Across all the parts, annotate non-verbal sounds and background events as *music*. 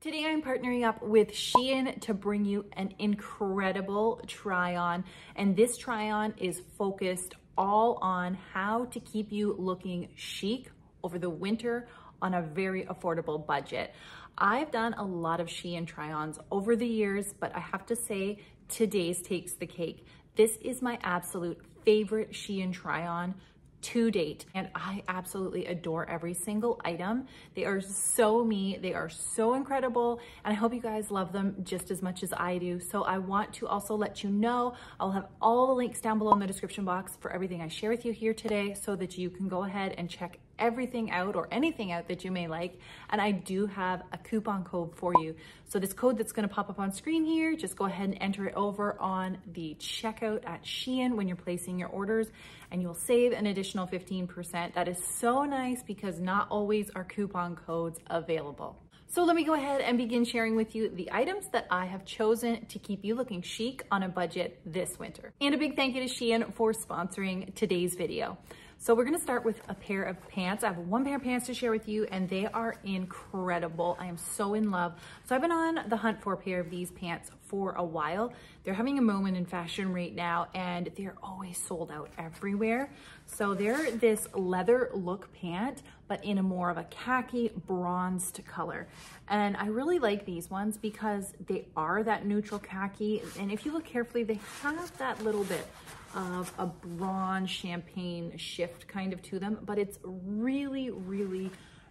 Today I'm partnering up with Shein to bring you an incredible try on. And this try on is focused all on how to keep you looking chic over the winter on a very affordable budget. I've done a lot of Shein try-ons over the years, but I have to say today's takes the cake. This is my absolute favorite Shein try-on to date and I absolutely adore every single item. They are so me, they are so incredible and I hope you guys love them just as much as I do. So I want to also let you know, I'll have all the links down below in the description box for everything I share with you here today so that you can go ahead and check everything out or anything out that you may like. And I do have a coupon code for you. So this code that's gonna pop up on screen here, just go ahead and enter it over on the checkout at Shein when you're placing your orders and you'll save an additional 15%. That is so nice because not always are coupon codes available. So let me go ahead and begin sharing with you the items that I have chosen to keep you looking chic on a budget this winter. And a big thank you to Shein for sponsoring today's video. So we're gonna start with a pair of pants. I have one pair of pants to share with you and they are incredible. I am so in love. So I've been on the hunt for a pair of these pants for a while. They're having a moment in fashion right now and they're always sold out everywhere. So they're this leather look pant, but in a more of a khaki bronzed color. And I really like these ones because they are that neutral khaki. And if you look carefully, they have that little bit of a bronze champagne shift kind of to them, but it's really, really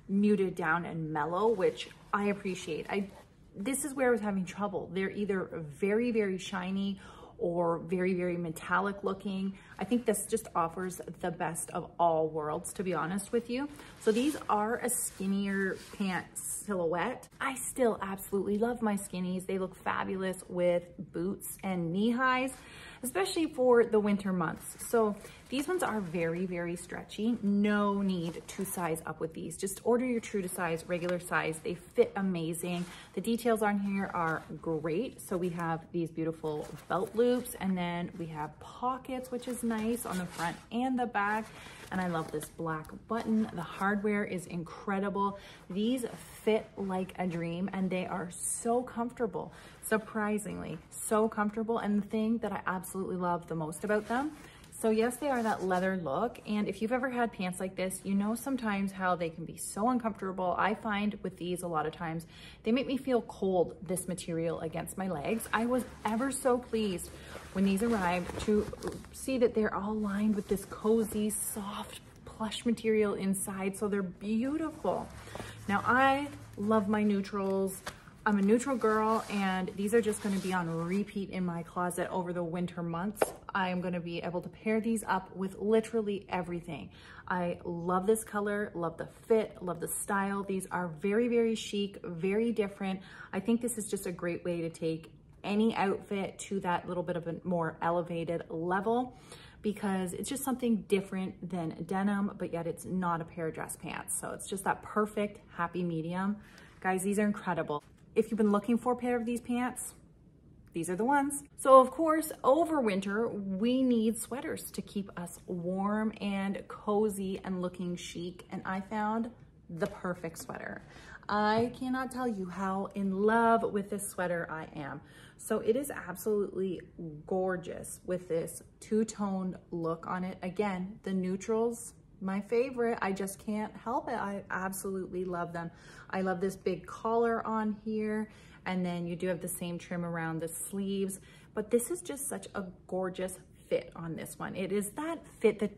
muted down and mellow, which I appreciate. I This is where I was having trouble. They're either very, very shiny or very, very metallic looking. I think this just offers the best of all worlds, to be honest with you. So these are a skinnier pant silhouette. I still absolutely love my skinnies. They look fabulous with boots and knee highs especially for the winter months. So these ones are very, very stretchy. No need to size up with these. Just order your true to size, regular size. They fit amazing. The details on here are great. So we have these beautiful belt loops and then we have pockets, which is nice on the front and the back. And I love this black button. The hardware is incredible. These fit like a dream and they are so comfortable surprisingly so comfortable and the thing that I absolutely love the most about them so yes, they are that leather look. And if you've ever had pants like this, you know sometimes how they can be so uncomfortable. I find with these a lot of times, they make me feel cold, this material against my legs. I was ever so pleased when these arrived to see that they're all lined with this cozy, soft, plush material inside. So they're beautiful. Now I love my neutrals. I'm a neutral girl and these are just gonna be on repeat in my closet over the winter months. I am gonna be able to pair these up with literally everything. I love this color, love the fit, love the style. These are very, very chic, very different. I think this is just a great way to take any outfit to that little bit of a more elevated level because it's just something different than denim, but yet it's not a pair of dress pants. So it's just that perfect happy medium. Guys, these are incredible. If you've been looking for a pair of these pants, these are the ones. So of course, over winter, we need sweaters to keep us warm and cozy and looking chic. And I found the perfect sweater. I cannot tell you how in love with this sweater I am. So it is absolutely gorgeous with this two-toned look on it. Again, the neutrals my favorite. I just can't help it. I absolutely love them. I love this big collar on here. And then you do have the same trim around the sleeves. But this is just such a gorgeous fit on this one. It is that fit that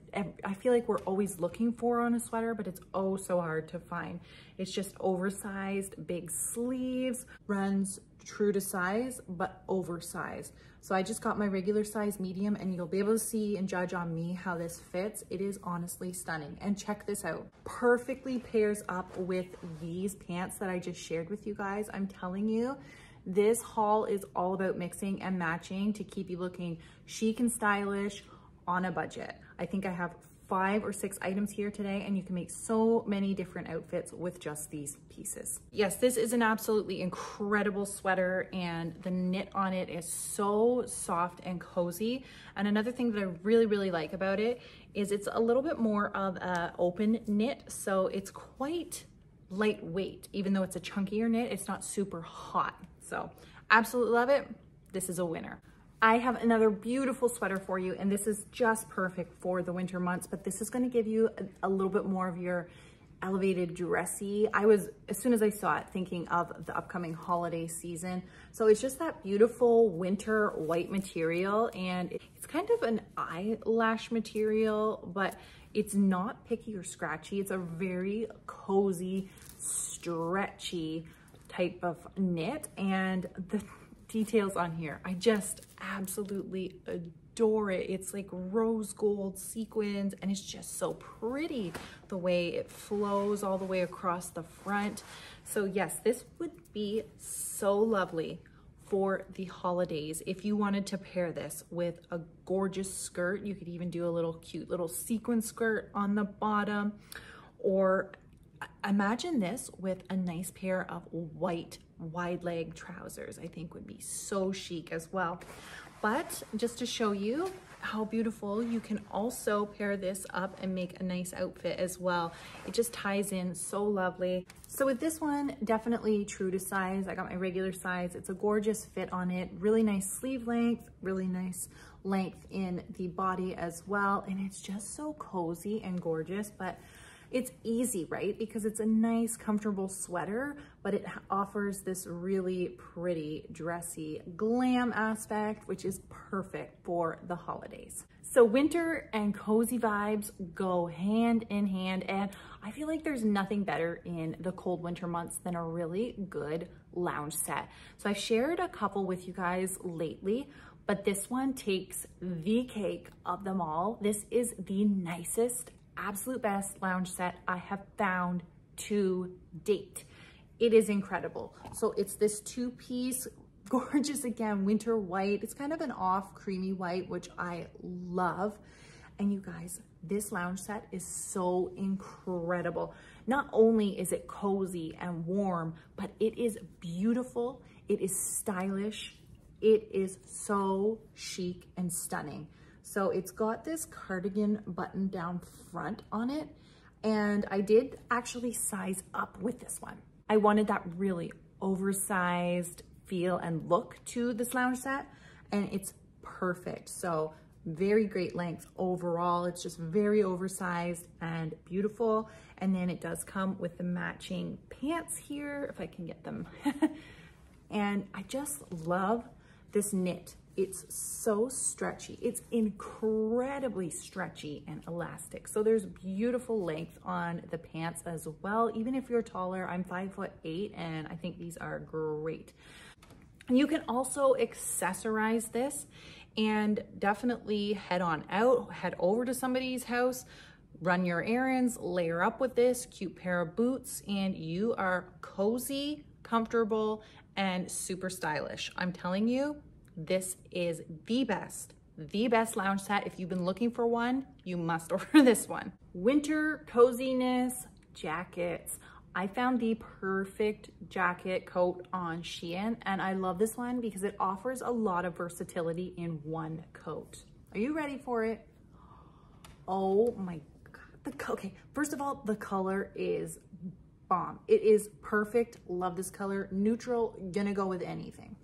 I feel like we're always looking for on a sweater, but it's oh so hard to find. It's just oversized, big sleeves, runs true to size, but oversized. So I just got my regular size medium and you'll be able to see and judge on me how this fits. It is honestly stunning. And check this out. Perfectly pairs up with these pants that I just shared with you guys. I'm telling you, this haul is all about mixing and matching to keep you looking chic and stylish on a budget. I think I have five or six items here today and you can make so many different outfits with just these pieces. Yes, this is an absolutely incredible sweater and the knit on it is so soft and cozy. And another thing that I really, really like about it is it's a little bit more of a open knit. So it's quite lightweight. Even though it's a chunkier knit, it's not super hot. So absolutely love it. This is a winner. I have another beautiful sweater for you, and this is just perfect for the winter months, but this is gonna give you a, a little bit more of your elevated dressy. I was, as soon as I saw it, thinking of the upcoming holiday season. So it's just that beautiful winter white material, and it's kind of an eyelash material, but it's not picky or scratchy. It's a very cozy, stretchy type of knit, and the details on here. I just absolutely adore it. It's like rose gold sequins and it's just so pretty the way it flows all the way across the front. So yes, this would be so lovely for the holidays. If you wanted to pair this with a gorgeous skirt, you could even do a little cute little sequin skirt on the bottom or imagine this with a nice pair of white wide leg trousers, I think would be so chic as well. But just to show you how beautiful, you can also pair this up and make a nice outfit as well. It just ties in so lovely. So with this one, definitely true to size. I got my regular size. It's a gorgeous fit on it. Really nice sleeve length, really nice length in the body as well. And it's just so cozy and gorgeous. But it's easy, right? Because it's a nice, comfortable sweater, but it offers this really pretty, dressy glam aspect, which is perfect for the holidays. So winter and cozy vibes go hand in hand, and I feel like there's nothing better in the cold winter months than a really good lounge set. So I've shared a couple with you guys lately, but this one takes the cake of them all. This is the nicest absolute best lounge set I have found to date. It is incredible. So it's this two piece, *laughs* gorgeous again, winter white. It's kind of an off creamy white, which I love. And you guys, this lounge set is so incredible. Not only is it cozy and warm, but it is beautiful. It is stylish. It is so chic and stunning. So it's got this cardigan button down front on it. And I did actually size up with this one. I wanted that really oversized feel and look to this lounge set and it's perfect. So very great length overall. It's just very oversized and beautiful. And then it does come with the matching pants here, if I can get them. *laughs* and I just love this knit. It's so stretchy. It's incredibly stretchy and elastic. So there's beautiful length on the pants as well. Even if you're taller, I'm five foot eight and I think these are great. And you can also accessorize this and definitely head on out, head over to somebody's house, run your errands, layer up with this cute pair of boots, and you are cozy, comfortable, and super stylish. I'm telling you, this is the best, the best lounge set. If you've been looking for one, you must *laughs* order this one. Winter coziness jackets. I found the perfect jacket coat on Shein and I love this one because it offers a lot of versatility in one coat. Are you ready for it? Oh my God. The, okay, first of all, the color is bomb. It is perfect. Love this color. Neutral, gonna go with anything.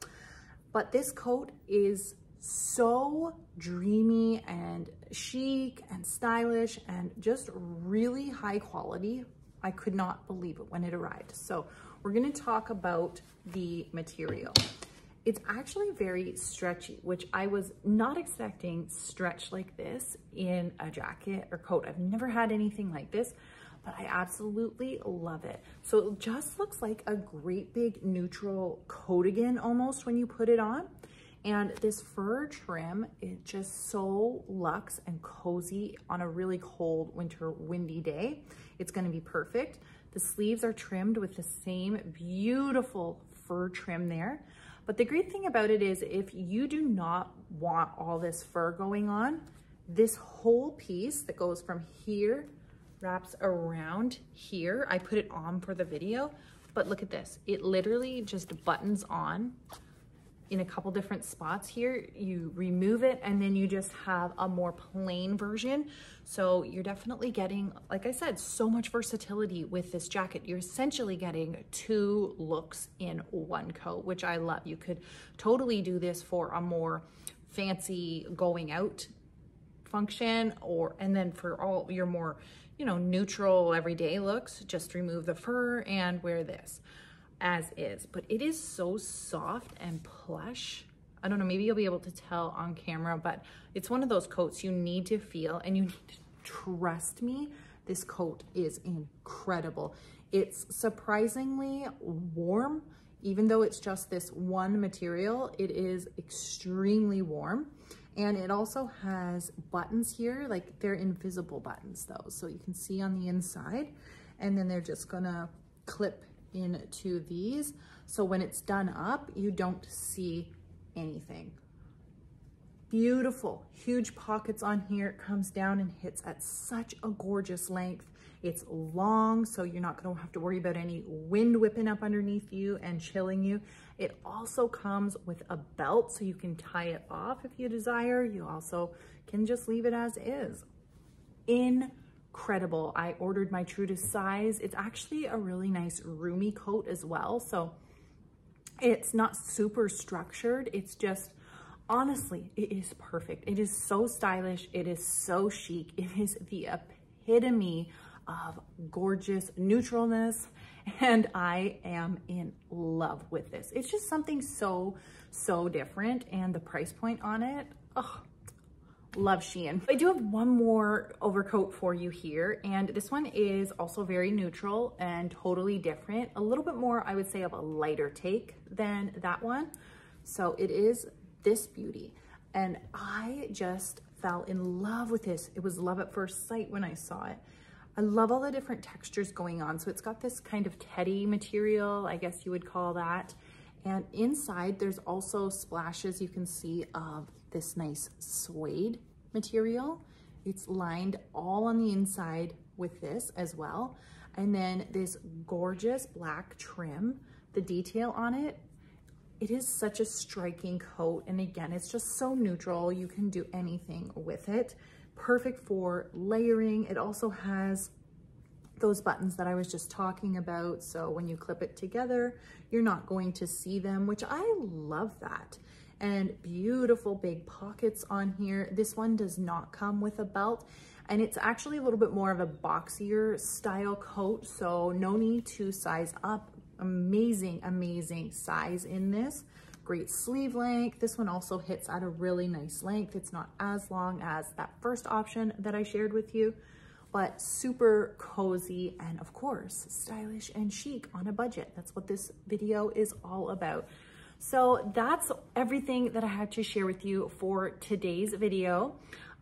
But this coat is so dreamy and chic and stylish and just really high quality. I could not believe it when it arrived. So we're gonna talk about the material. It's actually very stretchy, which I was not expecting stretch like this in a jacket or coat. I've never had anything like this but I absolutely love it. So it just looks like a great big neutral coatigan almost when you put it on. And this fur trim is just so luxe and cozy on a really cold winter windy day. It's gonna be perfect. The sleeves are trimmed with the same beautiful fur trim there. But the great thing about it is if you do not want all this fur going on, this whole piece that goes from here wraps around here. I put it on for the video, but look at this. It literally just buttons on in a couple different spots here. You remove it and then you just have a more plain version. So you're definitely getting, like I said, so much versatility with this jacket. You're essentially getting two looks in one coat, which I love. You could totally do this for a more fancy going out function or, and then for all your more, you know, neutral everyday looks, just remove the fur and wear this as is, but it is so soft and plush. I don't know, maybe you'll be able to tell on camera, but it's one of those coats you need to feel and you need to trust me. This coat is incredible. It's surprisingly warm, even though it's just this one material, it is extremely warm. And it also has buttons here, like they're invisible buttons though. So you can see on the inside and then they're just gonna clip into these. So when it's done up, you don't see anything. Beautiful, huge pockets on here. It comes down and hits at such a gorgeous length. It's long, so you're not gonna have to worry about any wind whipping up underneath you and chilling you. It also comes with a belt, so you can tie it off if you desire. You also can just leave it as is. Incredible. I ordered my true to size. It's actually a really nice roomy coat as well. So it's not super structured. It's just, honestly, it is perfect. It is so stylish. It is so chic. It is the epitome of gorgeous neutralness. And I am in love with this. It's just something so, so different. And the price point on it, oh, Love Shein. I do have one more overcoat for you here, and this one is also very neutral and totally different. A little bit more, I would say, of a lighter take than that one. So it is this beauty. And I just fell in love with this. It was love at first sight when I saw it. I love all the different textures going on. So it's got this kind of teddy material, I guess you would call that. And inside there's also splashes you can see of this nice suede material. It's lined all on the inside with this as well. And then this gorgeous black trim, the detail on it, it is such a striking coat. And again, it's just so neutral. You can do anything with it. Perfect for layering. It also has those buttons that I was just talking about. So when you clip it together, you're not going to see them, which I love that and beautiful big pockets on here. This one does not come with a belt and it's actually a little bit more of a boxier style coat. So no need to size up. Amazing, amazing size in this. Great sleeve length. This one also hits at a really nice length. It's not as long as that first option that I shared with you, but super cozy and of course, stylish and chic on a budget. That's what this video is all about. So that's everything that I had to share with you for today's video.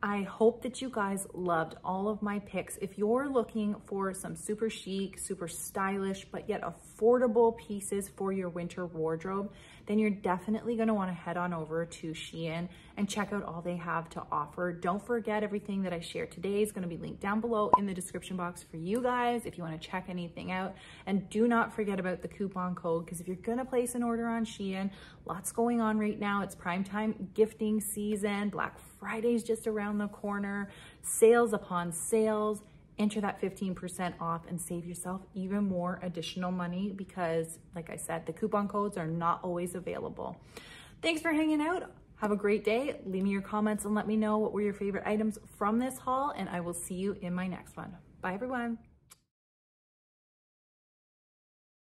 I hope that you guys loved all of my picks. If you're looking for some super chic, super stylish, but yet affordable pieces for your winter wardrobe, then you're definitely gonna wanna head on over to Shein and check out all they have to offer. Don't forget everything that I shared today is gonna be linked down below in the description box for you guys if you wanna check anything out. And do not forget about the coupon code because if you're gonna place an order on Shein, lots going on right now. It's prime time gifting season, Black Friday's just around the corner, sales upon sales, enter that 15% off and save yourself even more additional money because like I said, the coupon codes are not always available. Thanks for hanging out. Have a great day. Leave me your comments and let me know what were your favorite items from this haul and I will see you in my next one. Bye everyone.